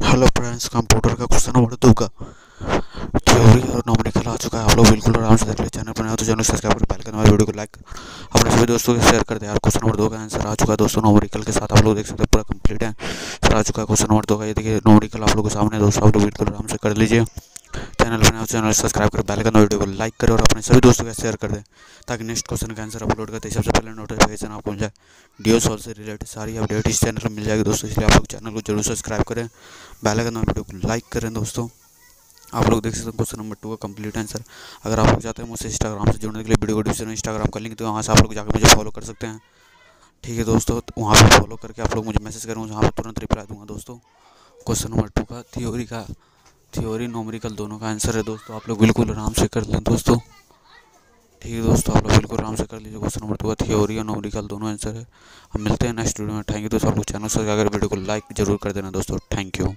Hello friends computer का question number दो का। थ्योरी और नॉमिनिकल आ चुका है। आप लोग बिल्कुल आराम से देख ले चैनल पर तो चैनल सब्सक्राइब कर पहले करना वीडियो को लाइक अपने सभी दोस्तों के शेयर कर दे। यार क्वेश्चन नंबर दो का आंसर आ चुका है। दोस्तों नॉमिनिकल के साथ आप लोग देख सकते हैं, पूरा कंप्लीट है। सर आ चुका है क्वेश्चन नंबर दो का। ये देखिए नॉमिनिकल आप लोग के सामने दोस्तों, आप लोग बिल्कुल आराम से कर लीजिए। चैनल बनाओ चैनल सब्सक्राइब कर पहले करना वीडियो को लाइक करें और अपने सभी दोस्तों के शेयर कर दें, ताकि नेक्स्ट क्वेश्चन का आंसर अपलोड करते सबसे पहले नोटिफिकेशन आपको मिल जाए। डिओ सॉल्व से रिलेटेड सारी अपडेट इस चैनल पर मिल जाएगी दोस्तों, इसलिए आप लोग चैनल को ज़रूर सब्सक्राइब करें पहले करना वीडियो को लाइक करें दोस्तों। आप लोग देख सकते हैं क्वेश्चन नंबर टू का कंप्लीट आंसर अगर आप लोग चाहते हैं मुझसे इंस्टाग्राम से जुड़ने के लिए वीडियो को डिस्क्रिप्शन इंस्टाग्राम का लिंक तो वहाँ से आप लोग जाकर मुझे फॉलो कर सकते हैं। ठीक है दोस्तों तो वहाँ पर फॉलो करके आप लोग मुझे मैसेज करें वहाँ पर तुरंत रिप्लाई दूँगा दोस्तों। क्वेश्चन नंबर टू का थ्योरी का थ्योरी नोमरिकल दोनों का आंसर है दोस्तों, आप लोग बिल्कुल आराम से कर लें दोस्तों। ठीक है दोस्तों, आप लोग बिल्कुल आराम से कर लीजिए क्वेश्चन नंबर टू थ्योरी और नॉमरिकल दोनों आंसर है। हम मिलते हैं नेक्स्ट वीडियो में थैंक यू दोस्तों, आप लोग चैनल से अगर वीडियो को लाइक ज़रूर कर देना दोस्तों थैंक यू